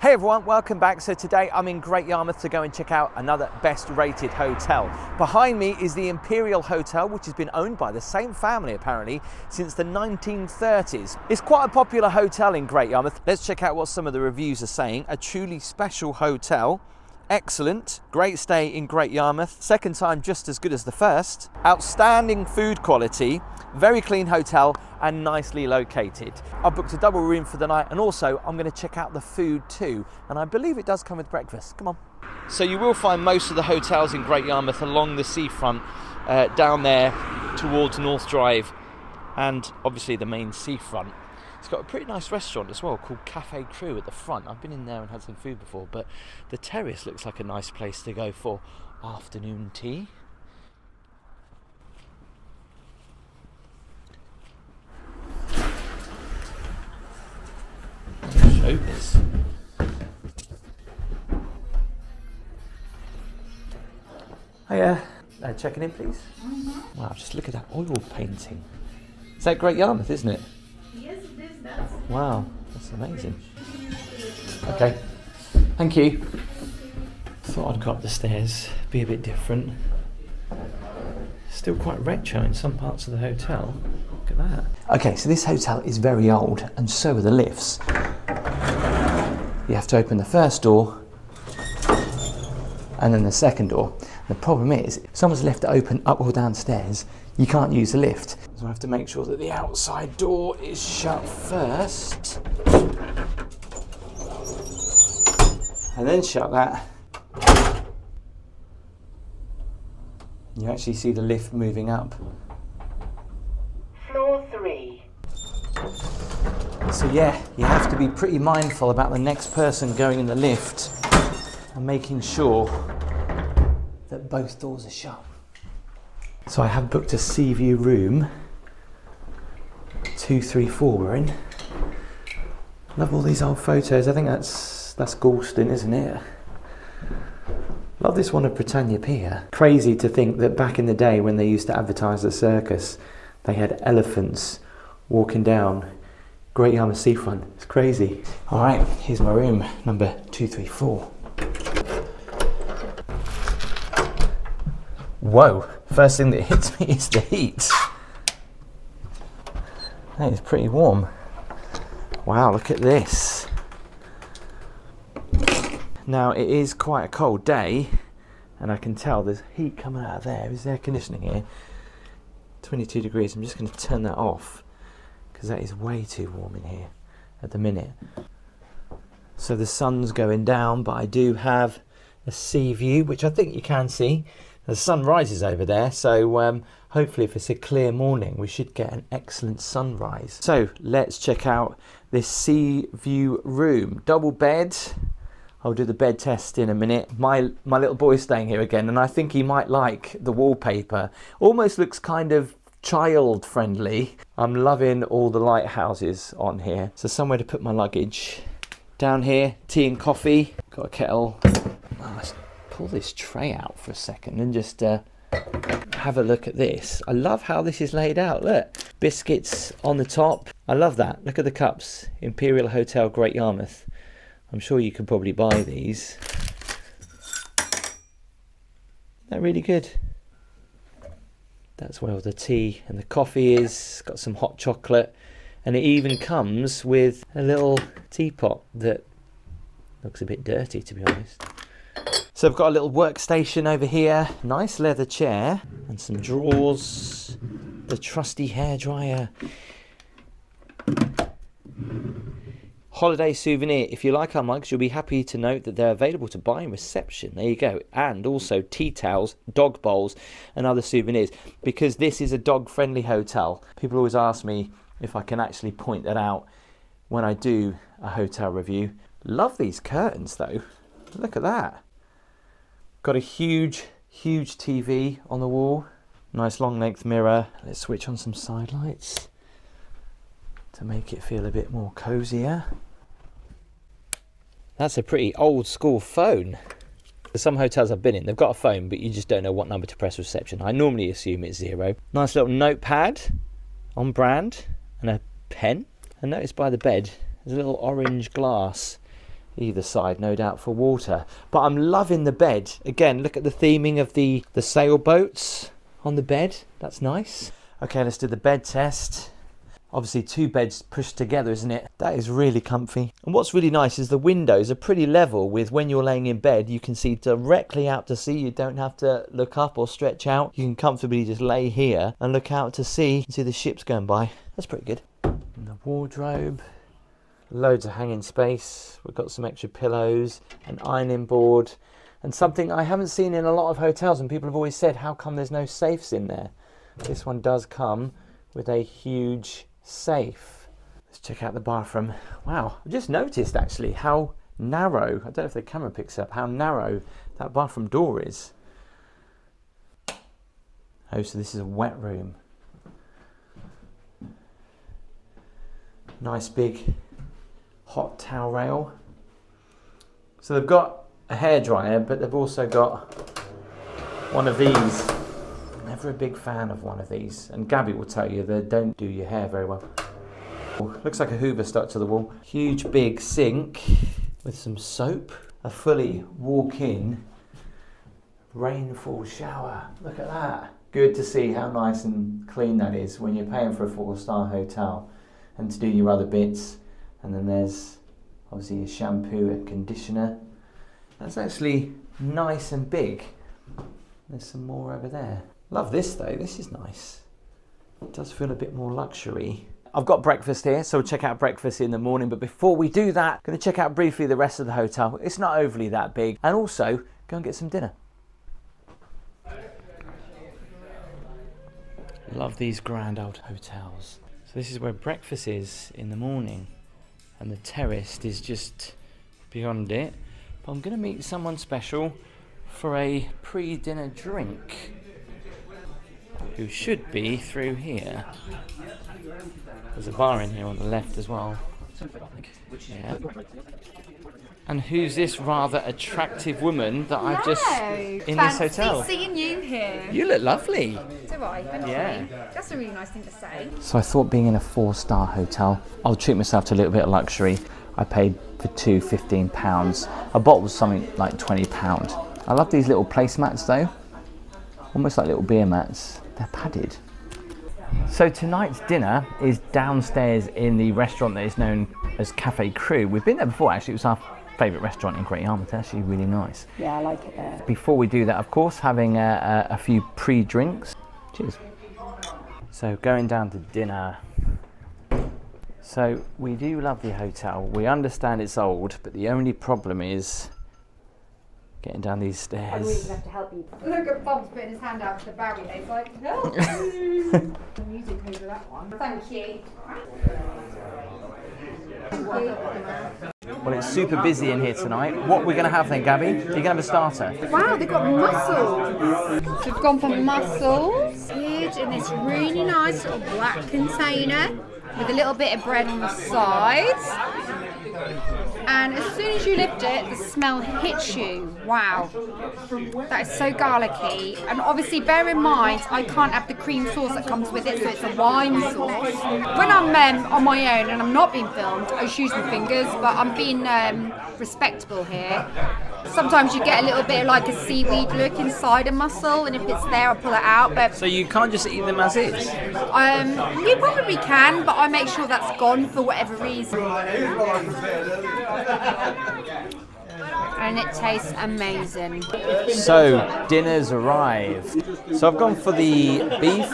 Hey everyone, welcome back. So today I'm in Great Yarmouth to go and check out another best rated hotel. Behind me is the Imperial Hotel, which has been owned by the same family apparently since the 1930s. It's quite a popular hotel in Great Yarmouth. Let's check out what some of the reviews are saying. A truly special hotel. Excellent, great stay in Great Yarmouth. Second time just as good as the first. Outstanding food quality, very clean hotel and nicely located. I've booked a double room for the night and also I'm going to check out the food too. And I believe it does come with breakfast. Come on. So you will find most of the hotels in Great Yarmouth along the seafront, uh, down there towards North Drive, and obviously the main seafront. It's got a pretty nice restaurant as well called Cafe Cru at the front. I've been in there and had some food before, but the terrace looks like a nice place to go for afternoon tea. Showbiz. Hiya. Uh, checking in, please. Wow, just look at that oil painting. Is that Great Yarmouth, isn't it? Yes, it is. That's Wow, that's amazing. Okay, thank you. Thought I'd go up the stairs, be a bit different. Still quite retro in some parts of the hotel. Look at that. Okay, so this hotel is very old, and so are the lifts. You have to open the first door and then the second door. The problem is, if someone's left it open up or downstairs, you can't use the lift. So I have to make sure that the outside door is shut first. And then shut that. You actually see the lift moving up. So yeah, you have to be pretty mindful about the next person going in the lift and making sure that both doors are shut. So I have booked a sea view room. 234 we're in. Love all these old photos. I think that's that's Gorleston, isn't it? Love this one of Britannia Pier. Crazy to think that back in the day when they used to advertise the circus, they had elephants walking down Great Yarmouth seafront. It's crazy. All right, here's my room, number 234. Whoa, first thing that hits me is the heat. That is pretty warm. Wow, look at this. Now, it is quite a cold day, and I can tell there's heat coming out of there. There's air conditioning here. 22 degrees. I'm just going to turn that off because that is way too warm in here at the minute. So the sun's going down, but I do have a sea view, which I think you can see. The sun rises over there, so um, hopefully, if it's a clear morning, we should get an excellent sunrise. So let's check out this sea view room. Double bed. I'll do the bed test in a minute. My my little boy's staying here again, and I think he might like the wallpaper. Almost looks kind of child friendly. I'm loving all the lighthouses on here. So somewhere to put my luggage. Down here, tea and coffee. Got a kettle. Oh, let's pull this tray out for a second and just uh, have a look at this. I love how this is laid out. Look, biscuits on the top. I love that. Look at the cups. Imperial Hotel, Great Yarmouth. I'm sure you could probably buy these. They're really good. That's where all the tea and the coffee is. Got some hot chocolate. And it even comes with a little teapot that looks a bit dirty, to be honest. So I've got a little workstation over here. Nice leather chair. And some drawers. The trusty hairdryer. Holiday souvenir. If you like our mugs, you'll be happy to note that they're available to buy in reception. There you go. And also tea towels, dog bowls, and other souvenirs. Because this is a dog friendly hotel. People always ask me if I can actually point that out when I do a hotel review. Love these curtains though. Look at that. Got a huge, huge TV on the wall. Nice long length mirror. Let's switch on some side lights to make it feel a bit more cozier. That's a pretty old school phone. Some hotels I've been in, they've got a phone, but you just don't know what number to press reception. I normally assume it's zero. Nice little notepad on brand and a pen. And notice by the bed, there's a little orange glass either side, no doubt for water. But I'm loving the bed. Again, look at the theming of the, the sailboats on the bed. That's nice. Okay, let's do the bed test. Obviously, two beds pushed together, isn't it? That is really comfy. And what's really nice is the windows are pretty level with when you're laying in bed, you can see directly out to sea. You don't have to look up or stretch out. You can comfortably just lay here and look out to sea and see the ships going by. That's pretty good. And the wardrobe, loads of hanging space. We've got some extra pillows, an ironing board, and something I haven't seen in a lot of hotels. And people have always said, how come there's no safes in there? This one does come with a huge safe. Let's check out the bathroom. Wow, I just noticed actually how narrow, I don't know if the camera picks up, how narrow that bathroom door is. Oh, so this is a wet room. Nice big hot towel rail. So they've got a hairdryer, but they've also got one of these. Never a big fan of one of these, and Gabby will tell you they don't do your hair very well. Looks like a Hoover stuck to the wall. Huge big sink with some soap. A fully walk-in rainfall shower. Look at that. Good to see how nice and clean that is when you're paying for a four-star hotel and to do your other bits. And then there's obviously a shampoo and conditioner. That's actually nice and big. There's some more over there. Love this though, this is nice. It does feel a bit more luxury. I've got breakfast here, so we'll check out breakfast in the morning. But before we do that, I'm to check out briefly the rest of the hotel. It's not overly that big. And also, go and get some dinner. Love these grand old hotels. So this is where breakfast is in the morning. And the terrace is just beyond it. But I'm going to meet someone special for a pre-dinner drink who should be through here. There's a bar in here on the left as well. Yeah. And who's this rather attractive woman that I've just in this hotel? seeing you here. You look lovely. Do I? Thank Yeah. you. That's a really nice thing to say. So I thought being in a four-star hotel, I'll treat myself to a little bit of luxury. I paid for two 15 pounds. A bottle was something like 20 pound. I love these little placemats though. Almost like little beer mats. They're padded. So tonight's dinner is downstairs in the restaurant that is known as Cafe Cru. We've been there before actually. It was our favourite restaurant in Great Yarmouth. Actually, really nice. Yeah, I like it there. Before we do that, of course, having a, a, a few pre-drinks. Cheers. So going down to dinner. So we do love the hotel. We understand it's old, but the only problem is getting down these stairs. I'm have to help you. Look at Bob's putting his hand out to the barrier. He's like, help me. The music over that one. Thank you. Well, it's super busy in here tonight. What we're going to have then, Gabby? You're going to have a starter. Wow, they've got mussels. So we've gone for mussels. Huge in this really nice little black container with a little bit of bread on the sides. And as soon as you lift it, the smell hits you. Wow. That is so garlicky. And obviously, bear in mind, I can't have the cream sauce that comes with it, so it's a wine sauce. When I'm um, on my own and I'm not being filmed, I use my fingers, but I'm being um, respectable here. Sometimes you get a little bit of like a seaweed look inside a mussel, and if it's there, I pull it out. But So you can't just eat them as is. um, you probably can, but I make sure that's gone for whatever reason. And it tastes amazing. So dinner's arrived. So I've gone for the beef.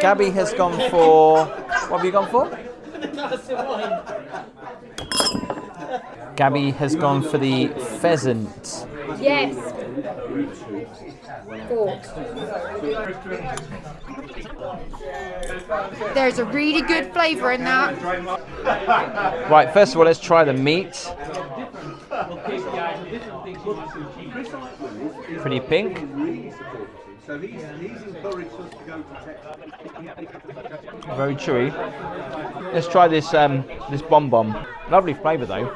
Gabby has gone for. What have you gone for? Gabby has gone for the pheasant. Yes. Fork. There's a really good flavour in that. Right, first of all, let's try the meat. Pretty pink. Very chewy. Let's try this um, this bomb. Lovely flavour though.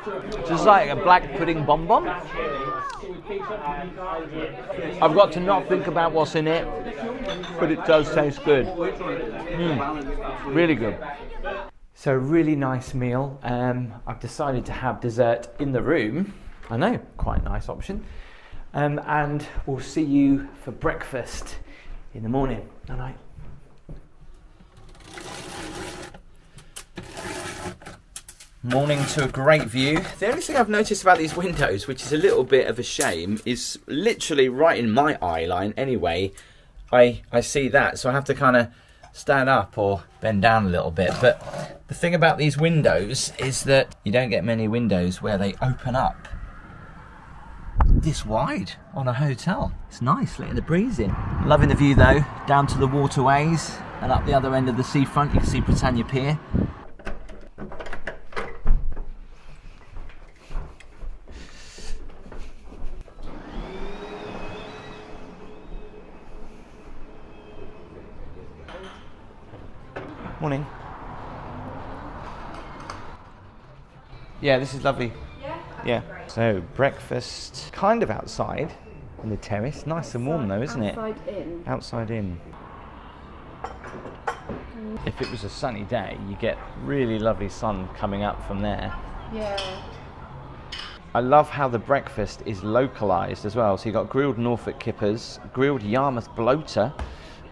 Just like a black pudding bomb. I've got to not think about what's in it, but it does taste good. Mm, really good. So really nice meal. Um, I've decided to have dessert in the room I know, quite a nice option. Um, and we'll see you for breakfast in the morning. All right. Morning to a great view. The only thing I've noticed about these windows, which is a little bit of a shame, is literally right in my eye line anyway. I, I see that, so I have to kind of stand up or bend down a little bit. But the thing about these windows is that you don't get many windows where they open up this wide on a hotel. It's nice, letting the breeze in. Loving the view though, down to the waterways and up the other end of the seafront, you can see Britannia Pier. Morning. Yeah, this is lovely. Yeah. So breakfast, kind of outside on the terrace. Nice and warm though, isn't it? Outside in. Outside in. If it was a sunny day, you get really lovely sun coming up from there. Yeah. I love how the breakfast is localized as well. So you've got grilled Norfolk kippers, grilled Yarmouth bloater,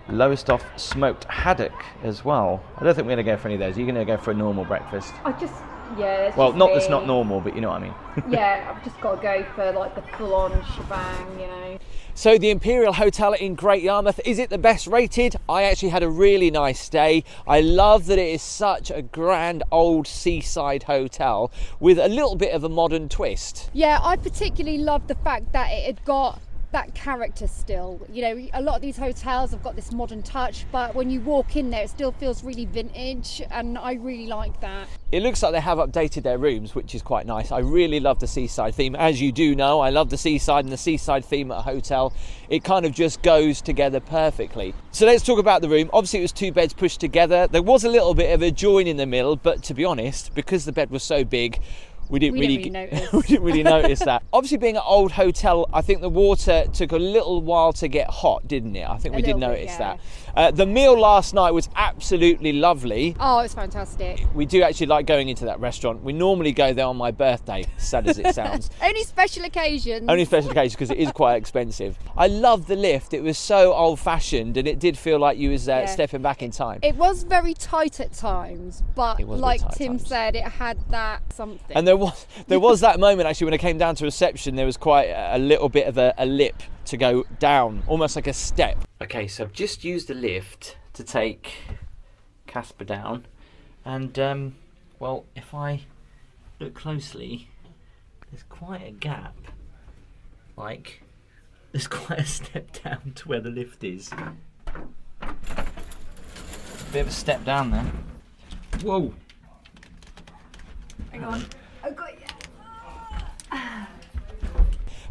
Lowestoft smoked haddock as well. I don't think we're going to go for any of those. You're going to go for a normal breakfast? I just, yeah. It's Well, just not me. that's not normal, but you know what I mean. yeah, I've just got to go for like the full on shebang, you know. So the Imperial Hotel in Great Yarmouth, is it the best rated? I actually had a really nice stay. I love that it is such a grand old seaside hotel with a little bit of a modern twist. Yeah, I particularly love the fact that it had got that character still. You know, a lot of these hotels have got this modern touch, but when you walk in there, it still feels really vintage, and I really like that. It looks like they have updated their rooms, which is quite nice. I really love the seaside theme. As you do know, I love the seaside and the seaside theme at a hotel. It kind of just goes together perfectly. So let's talk about the room. Obviously, it was two beds pushed together. There was a little bit of a join in the middle, but to be honest, because the bed was so big, we didn't We really, didn't really notice. we didn't really notice that. Obviously, being an old hotel, I think the water took a little while to get hot, didn't it? I think A we did little bit, notice yeah. that. Uh, the meal last night was absolutely lovely. Oh, it was fantastic. We do actually like going into that restaurant. We normally go there on my birthday, sad as it sounds. Only special occasions. Only special occasions because it is quite expensive. I love the lift. It was so old fashioned and it did feel like you was uh, Yeah. stepping back in time. It was very tight at times, but It was very like Tim times. said, it had that something. and there was there was that moment actually when I came down to reception. There was quite a, a little bit of a, a lip to go down, almost like a step. Okay, so I've just used the lift to take Casper down, and um, well, if I look closely, there's quite a gap. Like, there's quite a step down to where the lift is. Bit of a step down there. Whoa! Hang on.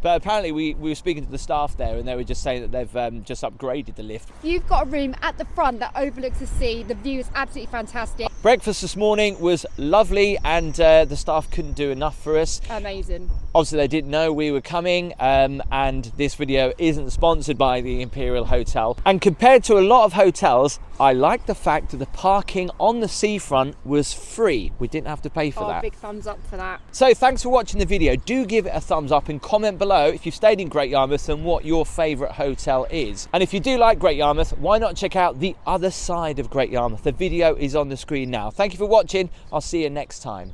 But apparently we, we were speaking to the staff there and they were just saying that they've um, just upgraded the lift. You've got a room at the front that overlooks the sea. The view is absolutely fantastic. Breakfast this morning was lovely and uh, the staff couldn't do enough for us. Amazing. Obviously, they didn't know we were coming, um, and this video isn't sponsored by the Imperial Hotel. And compared to a lot of hotels, I like the fact that the parking on the seafront was free. We didn't have to pay for Oh, that. big thumbs up for that. So, thanks for watching the video. Do give it a thumbs up and comment below if you've stayed in Great Yarmouth and what your favourite hotel is. And if you do like Great Yarmouth, why not check out the other side of Great Yarmouth? The video is on the screen now. Thank you for watching. I'll see you next time.